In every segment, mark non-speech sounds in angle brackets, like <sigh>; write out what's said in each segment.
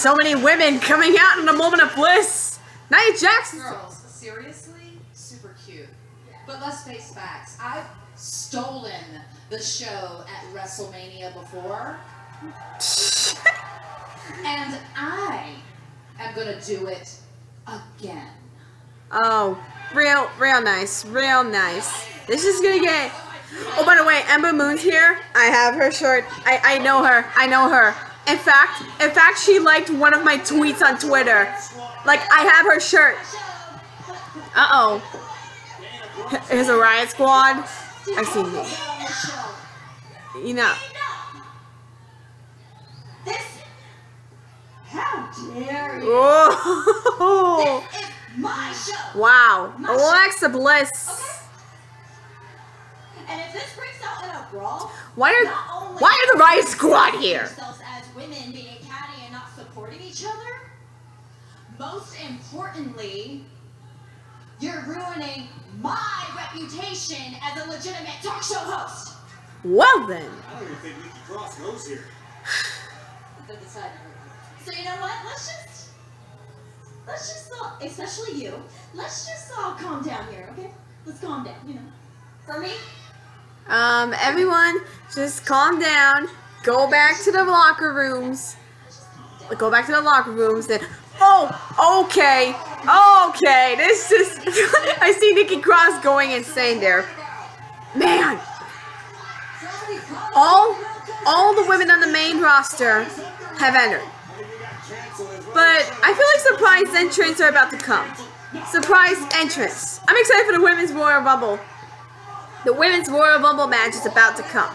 so many women coming out in a moment of bliss. Nia Jax. Girls, seriously, super cute. But let's face facts. I've stolen the show at WrestleMania before, <laughs> and I am gonna do it again. Oh, real, real nice, real nice. This is gonna get. Oh, by the way, Ember Moon's here. I have her shirt. I, I know her. I know her. In fact, in fact, she liked one of my tweets on Twitter. Like, I have her shirt. Uh oh. Here's a riot squad. I see you. You know. How dare you? Oh. My show. Wow. Alexa Bliss. And if this breaks out in a brawl, Why not are only why are the riot squad here? Yourselves as women being catty and not supporting each other, most importantly, you're ruining my reputation as a legitimate talk show host. Well then. I don't even think Nikki Cross goes here. <sighs> So you know what? Let's just let's just all, especially you. Let's just all calm down here, okay? Let's calm down. You know, for me, Um, everyone, just calm down. Go back to the locker rooms. Go back to the locker rooms. Then, oh, okay, okay. This is. <laughs> I see Nikki Cross going insane there. Man, all, all the women on the main roster have entered, but I feel like surprise entrants are about to come. Surprise entrance. I'm excited for the women's Royal Rumble. The women's Royal Rumble match is about to come.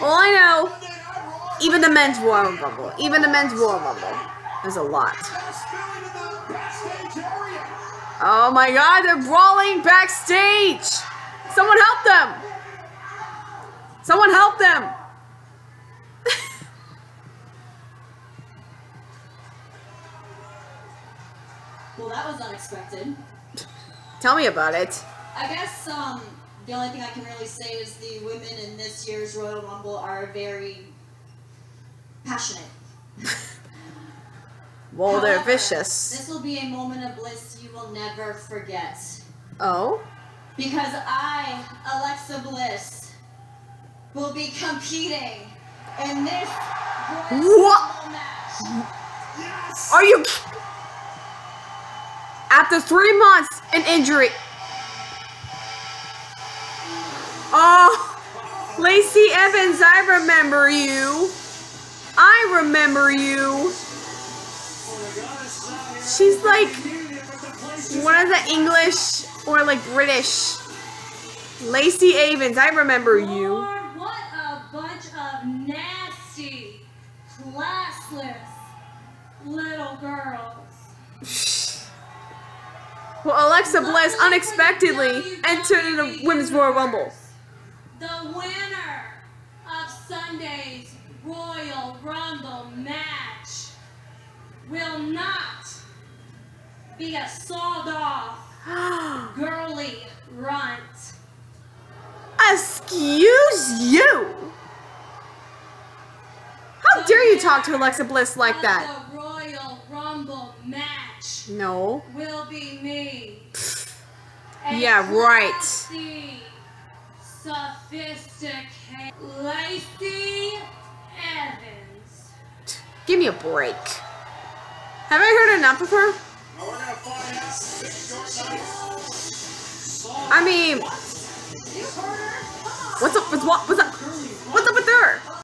All I know, even the men's Royal Rumble, even the men's Royal Rumble, there's a lot. Oh my god, they're brawling backstage! Someone help them! Someone help them! <laughs> Well, that was unexpected. Tell me about it. I guess um, the only thing I can really say is the women in this year's Royal Rumble are very passionate. <laughs> Well, they're vicious. This will be a moment of bliss you will never forget. Oh? Because I, Alexa Bliss, will be competing in this Royal What? Rumble match. Are you. After three months in injury. Oh, Lacey Evans, I remember you. I remember you. She's like one of the English or like British. Lacey Evans, I remember you. Lord, what a bunch of nasty, classless little girls. <sighs> Well, Alexa Bliss unexpectedly entered in the Women's Royal Rumble. The winner of Sunday's Royal Rumble match will not be a sawed off <gasps> girly runt. Excuse you! How dare you talk to Alexa Bliss like that? The Royal Rumble match No. will be me. <sighs> Yeah, right. Sophisticated Evans. Give me a break. Have I heard enough of her? I mean, what's up? What's, what, what's up?